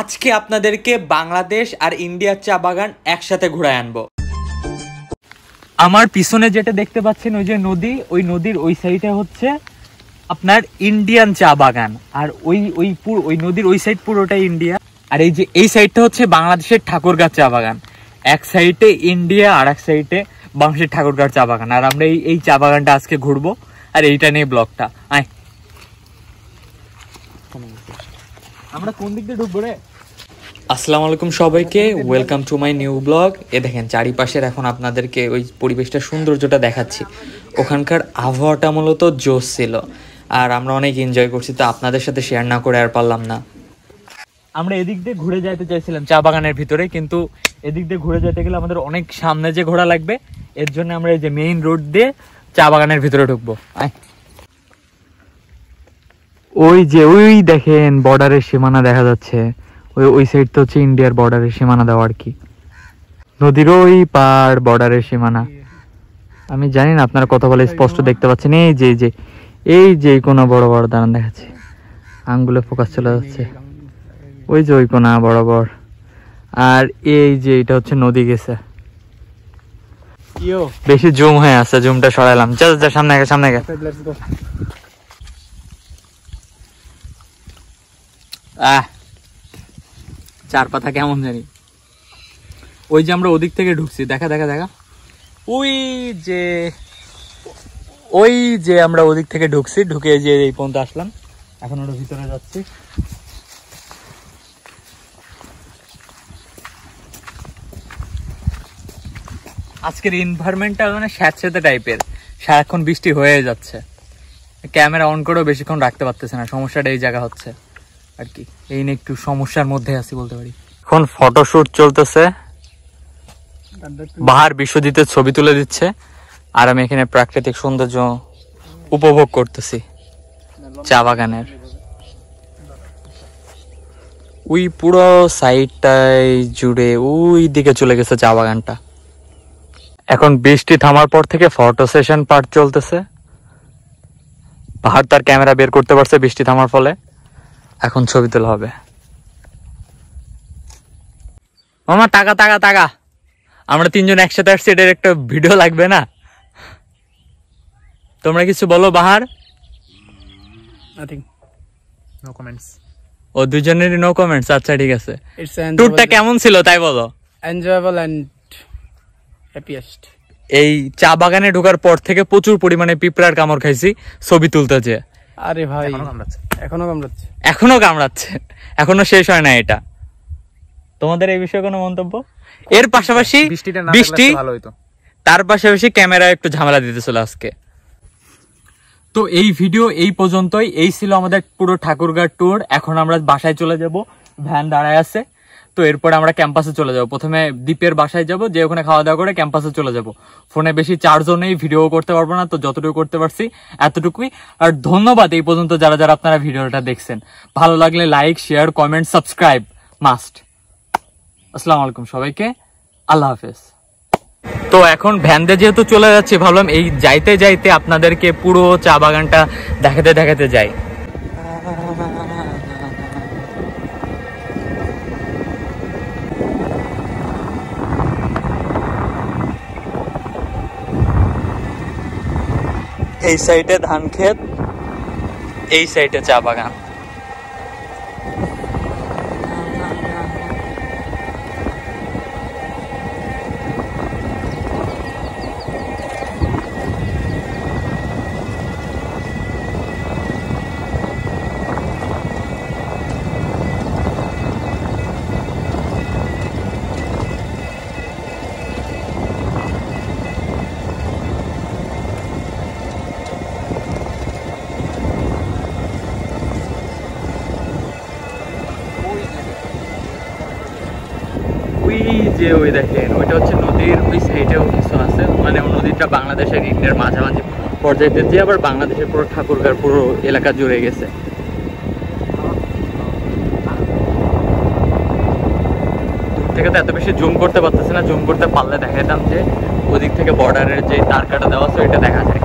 আজকে আপনাদেরকে বাংলাদেশ আর ইন্ডিয়ার চা বাগান একসাথে ঘুরায় আনব। আমার পিছনে যেটা দেখতে পাচ্ছেন, ওই যে নদী, ওই নদীর ওই সাইডে হচ্ছে আপনার ইন্ডিয়ান চা বাগান। আর ওই ওই পুরো, ওই নদীর ওই সাইড পুরোটাই ইন্ডিয়া। আর এই যে, এই সাইডটা হচ্ছে বাংলাদেশের ঠাকুরগাঁ চা বাগান। এক সাইডে ইন্ডিয়া, আর এক সাইডে বাংলাদেশের ঠাকুরগাঁর চা বাগান। আর আমরা এই এই চা বাগানটা আজকে ঘুরবো। আর এইটা নিয়ে ব্লগটা। আয়। আমরা কোন দিক দিয়ে ঢুকবো রে? আসসালামু আলাইকুম সবাইকে welcome to my new blog এ দেখেন চারিপাশের এখন আপনাদেরকে ওই পরিবেশটা সৌন্দর্যটা দেখাচ্ছি। ওখানকার আবহাওয়াটা মূলত জোশ ছিল আর আমরা অনেক এনজয় করছি তো আপনাদের সাথে শেয়ার না করে আর পারলাম না। আমরা এদিক দিয়ে ঘুরে যেতে চাইছিলাম চা বাগানের ভিতরে কিন্তু এদিক দিয়ে ঘুরে যেতে গেলে আমাদের অনেক সামনে যে ঘোরা লাগবে এর জন্য আমরা এই যে মেইন রোড দিয়ে চা বাগানের ভিতরে ঢুকবো। আয় ওই যে ওই দেখেন বর্ডারের সীমানা দেখা যাচ্ছে। ওই ওই সাইডটা হচ্ছে ইন্ডিয়ার বর্ডারের সীমানা দেওয়া আর কি। নদীর ওই পার বর্ডারের সীমানা। আমি জানি না আপনারা কথা বলে স্পষ্ট দেখতে পাচ্ছেন। এই যে যে এই যে কোনো বড় বড় দাঁড়ান দেখাচ্ছে। আঙ্গুলে ফোকাস চলে যাচ্ছে। ওই যে ওই কোনা বরাবর আর এই যে এটা হচ্ছে নদী গেছে। বেশি জুম হয়ে আছে জুমটা সরাইলাম। যা যা সামনে আগে সামনে আগে। চার পাতা কেমন জানি। ওই যে আমরা ওদিক থেকে ঢুকছি, দেখা দেখা দেখা। ওই যে ওই যে আমরা ওদিক থেকে ঢুকছি, ঢুকে যে এই পর্যন্ত আসলাম। এখন ওটা ভিতরে যাচ্ছি। আজকের ইনভারমেন্টটা মানে স্যাঁতস্যাঁতে টাইপের সারাক্ষণ বৃষ্টি হয়ে যাচ্ছে। ক্যামেরা অন করেও বেশিক্ষণ রাখতে পারতেছে না। সমস্যাটা এই জায়গা হচ্ছে। আর কি। এই নিয়ে একটু সমস্যার মধ্যে আছি বলতে পারি। এখন ফটোশুট চলতেছে। বাহার বিশ্বজিতের ছবি তুলে দিচ্ছে। আর আমি এখানে প্রাকৃতিক সৌন্দর্য উপভোগ করতেছি। চা বাগানের। ওই পুরো সাইডটাই জুড়ে ওই দিকে চলে গেছে চা বাগানটা। এখন বৃষ্টি থামার পর থেকে ফটো সেশন পার্ট চলতেছে। পাহাড় তার ক্যামেরা বের করতে পারছে বৃষ্টি থামার ফলে। এখন ছবি তোলা হবে। মামা টাকা টাকা টাকা আমরা তিনজন একসাথে আসছি এটার একটা ভিডিও লাগবে না? তোমরা কিছু বলো বাহার? ও দুজনেরই নো কমেন্টস আচ্ছা ঠিক আছে। ট্যুরটা কেমন ছিল তাই বলো? Enjoyable and happiest. এই চা বাগানে ঢোকার পর থেকে প্রচুর পরিমাণে পিঁপড়ার কামড় খাইছি ছবি তুলতেছে আরে ভাই। এখনও কামড়াচ্ছে। এখনও কামড়াচ্ছে। এখনও শেষ হয় না এটা। তোমাদের এই বিষয়ে কোনো মন্তব্য? এর পাশাপাশি বৃষ্টি ভালো হইতো। তার পাশাপাশি ক্যামেরা একটু ঝামেলা দিতেছিল আজকে। তো এই ভিডিও এই পর্যন্তই। এই ছিল আমাদের পুরো ঠাকুরগাঁর ট্যুর এখন আমরা বাসায় চলে যাব। ভ্যান দাঁড়ায় আছে। তো এরপর আমরা ক্যাম্পাসে চলে যাব। প্রথমে দ্বীপের বাসায় যাব, যে ওখানে খাওয়া দাওয়া করে ক্যাম্পাসে চলে যাব। ফোনে বেশি চার্জও নেই ভিডিও করতে পারব না, তো যতটুকু করতে পারছি এতটুকুই। আর ধন্যবাদ এই পর্যন্ত যারা যারা আপনারা ভিডিওটা দেখছেন। ভালো লাগলে like share comment subscribe must আসসালামু আলাইকুম সবাইকে, আল্লাহ হাফেজ। তো এখন ভ্যানদে যেহেতু চলে যাচ্ছি, ভাবলাম এই যাইতে যাইতে আপনাদেরকে পুরো চা বাগানটা দেখাতে দেখাতে যাই। এই সাইডে ধান ক্ষেত এই সাইডে চা বাগান। যে ওই দেখেন, ওইটা হচ্ছে নদীর ওই সাইডেও কিছু আছে। মানে নদীটা বাংলাদেশের ইন্ডিয়ার মাঝামাঝি পর্যায়ে যে আবার বাংলাদেশের পুরো ঠাকুরগার পুরো এলাকা জুড়ে গেছে। থেকে তো এত বেশি জুম করতে পারতেছে না, জুম করতে পারলে দেখাতাম যে ওদিক থেকে বর্ডারের যে তার কাটা দেওয়া আছে, ওইটা দেখা যায়।